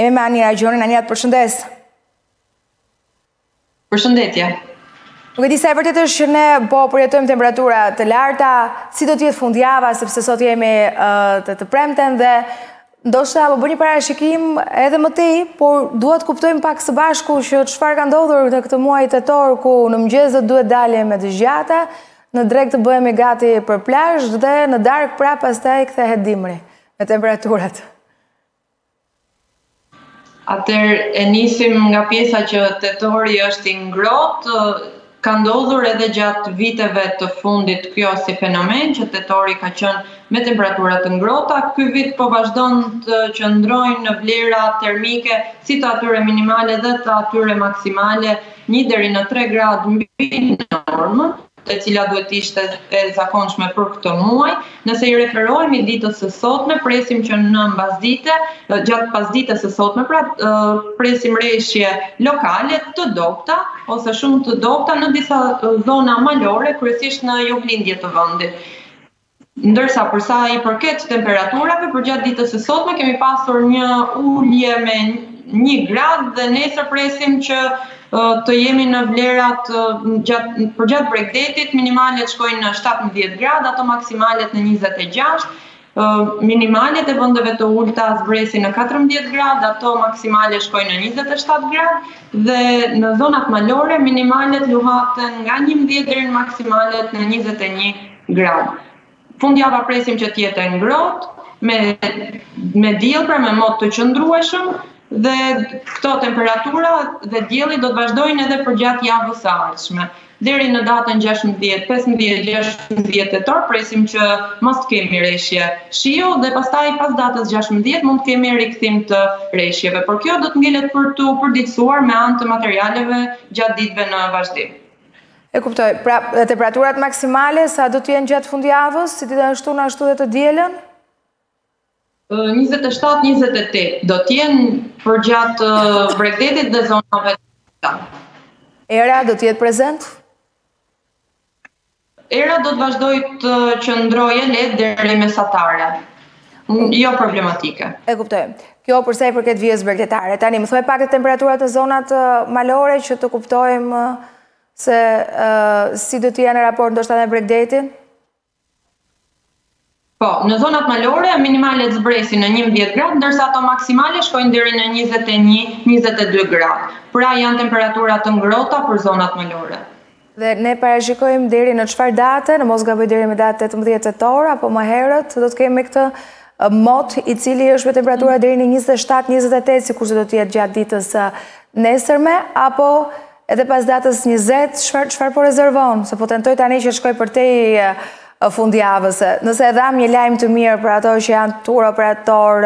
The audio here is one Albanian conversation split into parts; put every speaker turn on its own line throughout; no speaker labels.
Jemi me Anira Gjonin, Anira të përshëndes.
Përshëndetje.
Nuk e di sa e vërtetë është që ne po përjetojmë temperatura të larta, si do të jetë fundjava sepse sot jemi të premten dhe ndoshta po bëni parashikim edhe më tej, por dua të kuptojmë pak së bashku që çfarë ka ndodhur në këtë muaj tetor ku në mëngjes do të duhet të dalim me të gjata Në drekë të bëhemi gati për plazh dhe në darkë prapë pastaj kthehet dimri me temperaturat.
Atëherë e nisim nga pjesa që tetori është i ngrohtë, ka ndodhur edhe gjatë viteve të fundit kjo si fenomen që tetori ka qenë me temperatura të ngrohta. Ky vit po vazhdon të qëndrojnë në vlera termike si të atyre minimale dhe të atyre maksimale një deri në tre gradë mbi normën, e cila duhet të ishte e zakonshme për këtë muaj. Nëse i referohemi ditës së sotme, presim që në mbasdite, gjatë pasdites së sotme, pra presim reshje lokale të dobëta ose shumë të dobëta në disa zona malore, kryesisht në juglindje të vendit. Ndërsa për sa i përket temperaturave, përgjatë ditës së sotme kemi pasur një ulje me një grad dhe nesër presim që të jemi në vlerat përgjatë bregdetit, minimalet shkojnë në 17 gradë, ato maksimalet në 26, minimalet e vendeve të ulta zbresin në 14 gradë, ato maksimalet shkojnë në 27 gradë, dhe në zonat malore minimalet luhaten nga 11 deri në maksimalet në 21 gradë. Fundjava presim që të jetë e ngrohtë, me diell pra me mot të qëndrueshëm dhe këto temperatura dhe dielli do të vazhdojnë edhe përgjatë javës së ardhshme. Deri në datën 16, 15, 16 tetor presim që mos të kemi reshje shiu dhe pastaj pas datës 16 mund të kemi rikthim të reshjeve, por kjo do të ngelet për t'u përditësuar me anë të materialeve gjatë ditëve në vazhdim.
E kuptoj. Pra, temperaturat maksimale, sa do të jenë gjatë fundjavës, si të shtunën ashtu dhe të dielën?
27-28 do të jenë përgjatë bregdetit dhe zonave të të të.
Era do të jetë prezent?
Era do të vazhdojë të qëndrojë e lehtë deri mesatare. Jo problematike.
E kuptoj. Kjo përsa i përket vijës bregdetare. Tani, më thuaj pak temperaturat te zonat malore që të kuptojmë se si do të jenë në raport ndoshta me bregdetin?
Po, në zonat malore minimalet zbresin në 11 gradë, ndërsa ato maksimale shkojnë deri në 21-22 gradë. Pra janë temperatura të ngrohta për zonat malore.
Dhe ne parashikojmë deri në çfarë date, në mos gaboj deri me datë 18 tetor apo më herët, do të kemi këtë mot i cili është me temperatura deri në 27-28 sikurse do të jetë gjatë ditës nesërme apo Edhe pas datës 20, çfarë po rezervon? Se po tentoj tani që të shkoj përtej fundjavës. Nëse e dhamë një lajm të mirë për ato që janë tur operator,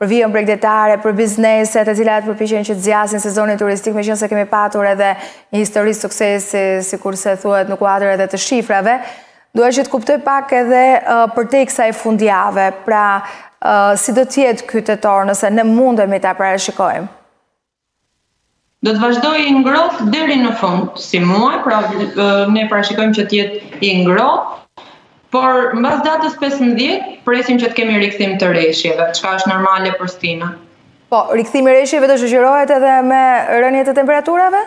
për vijën bregdetare, për bizneset të cilat përpiqen që të zgjasin sezonin turistik, meqenëse kemi patur edhe një histori suksesi, sikurse thuhet në kuadër edhe të shifrave, duhet që të kuptoj pak edhe përtej kësaj fundjave, pra si do të jetë ky tetor nëse ne mundemi ta parashikojmë?
Do të vazhdojë i ngrohtë deri në fund si muaj, pra ne parashikojmë që të jetë i ngrohtë, por mbas datës 15 presim që të kemi rikthim të reshjeve, çka është normale për stinën.
Po, rikthimi i reshjeve do shoqërohet edhe me rënie të temperaturave?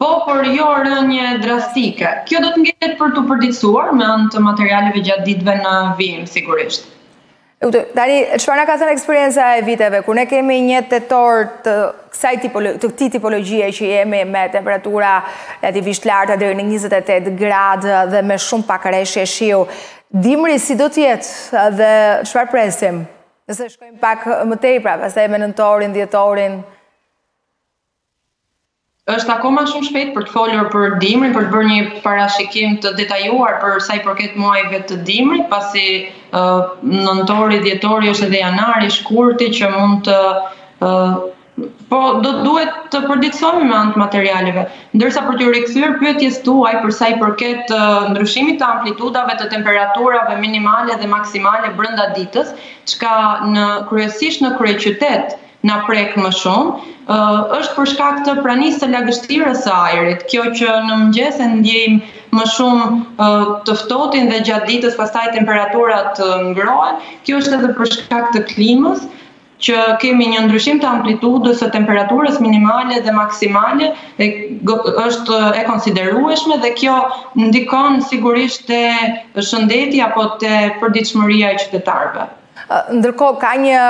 Po, por jo rënie drastike. Kjo do të ngelet për t'u përditësuar me anë të materialeve gjatë ditëve në vijim, sigurisht.
Tani, çfarë na ka thënë eksperienca e viteve, kur ne kemi një tetor të kësaj tipologjie, të këtij tipologjie që jemi me temperatura relativisht të larta deri në 28 gradë dhe me shumë pak reshje shiu, dimri si do të jetë dhe çfarë presim? Nëse shkojmë pak më tej, pra, pastaj me nëntorin, dhjetorin.
është akoma shumë shpejt për të folur për dimrin, për të bërë një parashikim të detajuar për sa i përket muajve të dimrit, pasi uh, nëntori, dhjetori ose edhe janari, shkurti që mund të uh, po do të duhet të përditësohemi me anë të materialeve. Ndërsa për t'iu rikthyer pyetjes tuaj për sa i përket uh, ndryshimit të amplitudave të temperaturave minimale dhe maksimale brenda ditës, çka në kryesisht në kryeqytet na prek më shumë, është për shkak të pranisë së lagështirës së ajrit. Kjo që në mëngjes e ndjejmë më shumë të ftohtin dhe gjatë ditës pastaj temperaturat ngrohen, kjo është edhe për shkak të klimës që kemi një ndryshim të amplitudës së temperaturës minimale dhe maksimale e është e konsiderueshme dhe kjo ndikon sigurisht te shëndeti apo te përditshmëria e qytetarëve.
Ndërkohë ka një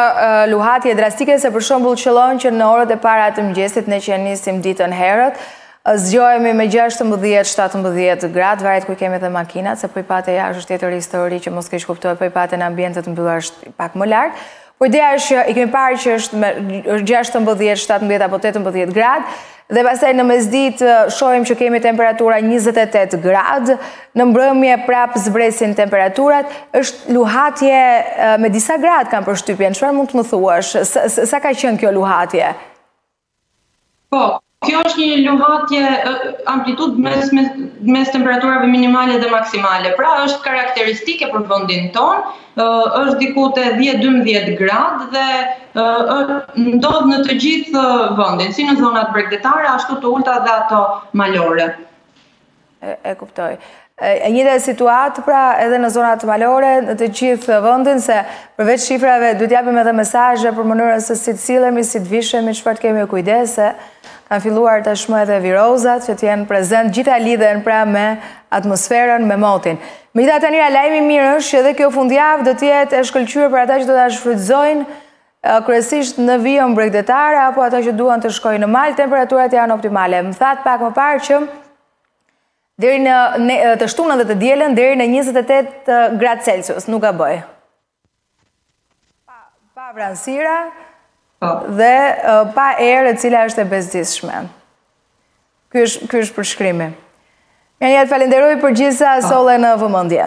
luhatje drastike se për shembull qëllon që në orët e para të mëngjesit ne që nisim ditën herët, zgjohemi me 16-17 gradë, varet ku i kemi edhe makinat, se po i pate jashtë është tjetër histori që mos keqkuptohet, po i pate në ambiente të mbyllura është pak më lart. Po ideja është, i kemi parë që është me 16, 17 apo 18 gradë, Dhe pastaj në mesditë shohim që kemi temperatura 28 gradë, në mbrëmje prapë zbresin temperaturat, është luhatje me disa gradë kam përshtypjen, çfarë mund të më thuash, sa ka qenë kjo luhatje?
Po, kjo është një luhatje amplitudë mes, mes temperaturave minimale dhe maksimale, pra është karakteristike për vendin tonë, Është diku te dhjetë dymbëdhjetë gradë dhe ndodh në të gjithë vendin, si në zonat bregdetare ashtu të ulëta dhe ato malore.
E kuptoj. E njëjta situatë pra edhe në zonat malore, në të gjithë vendin se përveç shifrave duhet të japim edhe mesazhe për mënyrën se si të sillemi, si të vishemi, çfarë të kemi kujdes, se kanë filluar tashmë edhe virozat që të jenë prezent, gjitha lidhen pra me atmosferën, me motin. Megjithatë tani lajmi i mirë është që edhe kjo fundjavë do të jetë e shkëlqyer për ata që do ta shfrytëzojnë kryesisht në vijën bregdetare apo ata që duan të shkojnë në mal, temperaturat janë optimale. Më thatë pak më parë që deri në të shtunën dhe të dielën deri në 28 gradë Celsius, nuk gaboj. Pa vranësira dhe pa erë e cila është e bezdisshme. Ky është, ky është përshkrimi. Anja, të falënderoj për gjithsa solle në vëmendje.